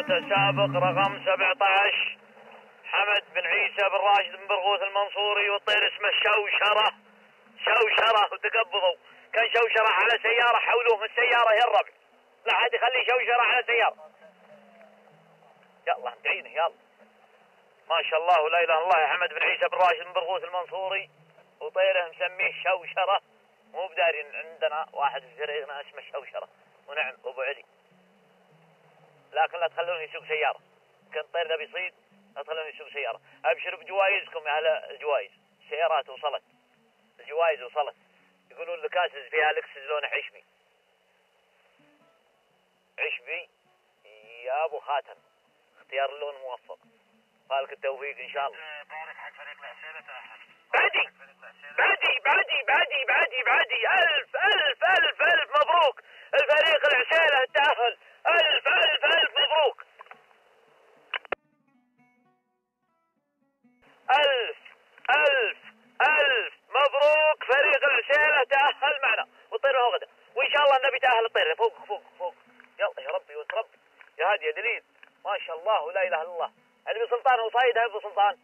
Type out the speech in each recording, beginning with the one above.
المتسابق رقم 17 حمد بن عيسى بن راشد بن برغوث المنصوري والطير اسمه شوشرة. شوشرة وتقبضوا. كان شوشرة على سيارة حولوه من السيارة يا الربع لا حد يخلي شوشرة على سيارة. يلا امتعينه يلا. ما شاء الله لا إله إلا الله يا حمد بن عيسى بن راشد بن برغوث المنصوري وطيره مسميه شوشرة. مو بداري عندنا واحد في فريقنا اسمه شوشرة. ونعم أبو علي. لكن لا تخلوني يسوق سيارة. كان الطير ده بيصيد لا تخلوني يسوق سيارة. أبشر بجوائزكم يا أهل الجوائز. السيارات وصلت. الجوائز وصلت. يقولون الكاسز فيها لكسس لونه عشبي عشبي يا أبو خاتم. اختيار اللون موفق. فالك التوفيق إن شاء الله. بارك حق فريق العسيلة تأهل بعدي بعدي بعدي بعدي بعدي بعدي ألف ألف ألف ألف! يا هادي يا دليل. ما شاء الله ولا إله إلا الله. علي سلطان وصايد أبو سلطان.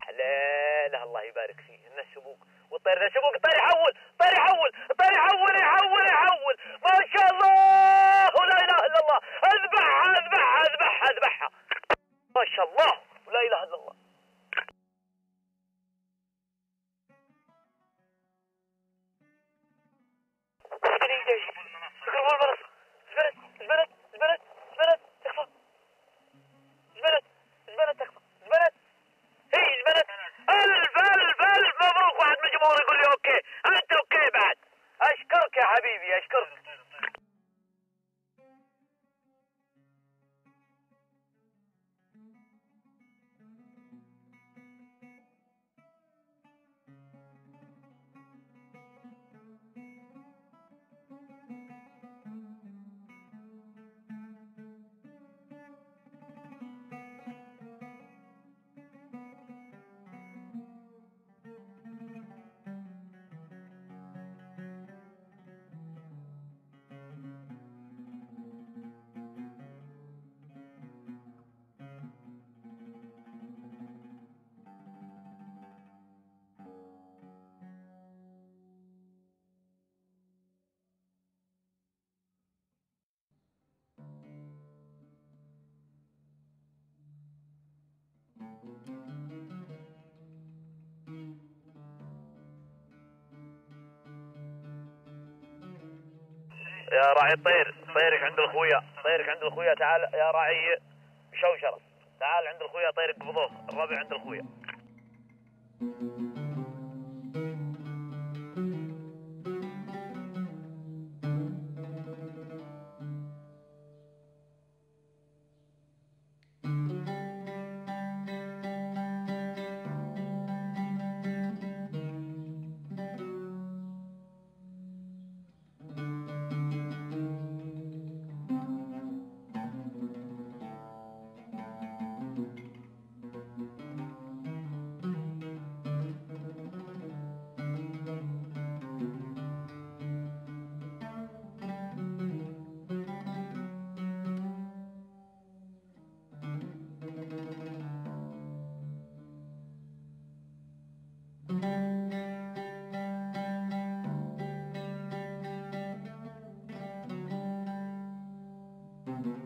حليله الله يبارك فيه انه سبوق والطير الطير يحول الطير يحول. يا راعي الطير طيرك عند الخويا. طيرك عند الخويا. تعال يا راعي شوشرة. تعال عند الخويا طيرك قبضوه الربع عند الخويا.